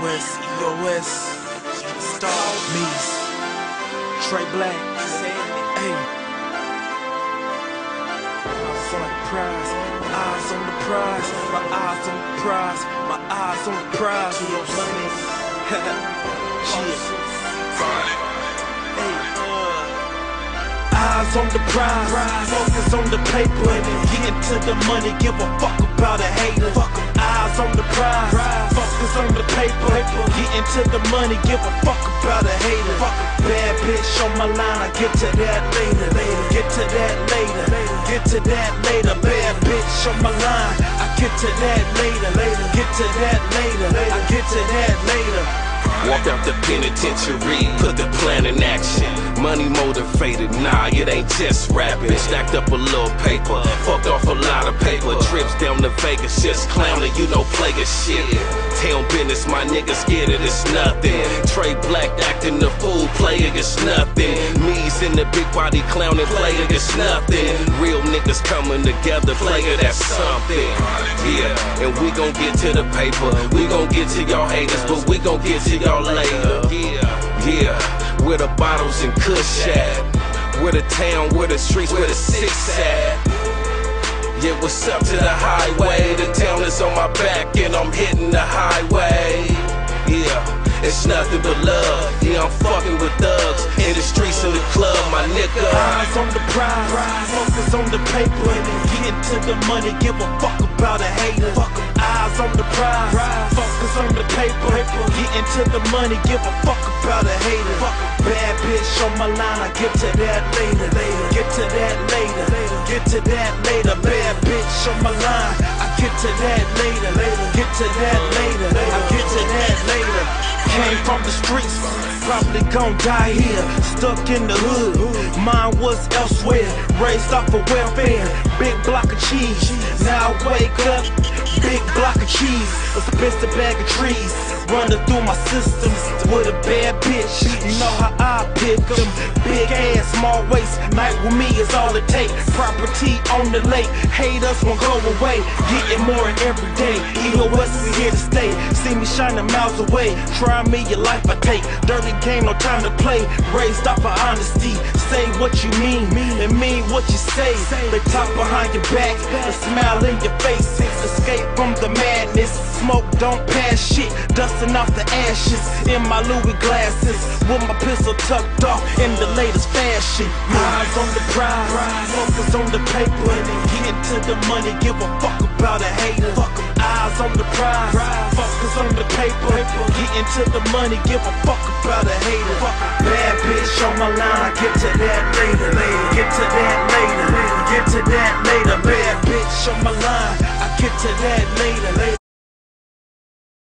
EOS, EOS, Star Me's, Trey Black, hey. The prize, my eyes on the prize, my eyes on the prize, my eyes on the prize. You know what I'm saying? Hey. Uh, eyes on the prize, focus on the paper, get to the money, give a fuck about a hater. Eyes on the prize, focus on the paper, get into the money, give a fuck about a hater. Bad bitch on my line, I get to that later, later. Get to that later, get to that later. Bad bitch on my line, I get to that later, later. Get to that later, I get to that later. Walk out the penitentiary, put the plan in action. Money motivated, nah, it ain't just rapping. Stacked up a little paper, fucked off a lot. Down to Vegas, just clowning, you know, player shit. Town business, my niggas scared it, it's nothing. Trey Black acting the fool, player, it's nothing. Meez in the big body clowning, player, it's nothing. Real niggas coming together, player, that's something. Yeah, and we gon' get to the paper, we gon' get to y'all haters, but we gon' get to y'all later. Yeah, yeah, where the bottles and kush at? Where the town, where the streets, where the six at? Yeah, what's up to the highway? The town is on my back and I'm hitting the highway. Yeah, it's nothing but love. Yeah, I'm fucking with thugs in the streets in the club, my nigga. Eyes on the prize, focus on the paper, get to the money, give a fuck about a hater. Fuck 'em. Eyes on the prize, focus on the paper, get into the money, give a fuck about a hater. Bad bitch on my line, I get to that later, later. Get to that later, get to that later. On my line, I get to that later, later. Get to that later, I get to that later. Came from the streets, probably gon' die here. Stuck in the hood, mine was elsewhere. Raised off of welfare, big block of cheese. Now I wake up, big block of cheese. A expensive bag of trees. Running through my systems with a bad bitch. You know how I pick 'em. Big ass, small waist. Night with me is all it takes. Property on the lake. Haters won't go away. Getting more every day. EOS, we here to stay. See me shining miles away. Try me, your life I take. Dirty game, no time to play. Raised off of honesty. Say what you mean and mean what you say. They talk behind your back, a smile in your face. Escape from the madness. Smoke don't pass shit. Dusting off the ashes in my Louis glasses. With my pistol tucked off in the latest fashion. Eyes on the prize, focus on the paper. Get to the money, give a fuck about a hater. Eyes on the prize, focus on the paper. Get into the money, give a fuck about a hater. Bad bitch on my line, I get to that later. Get to that later. To that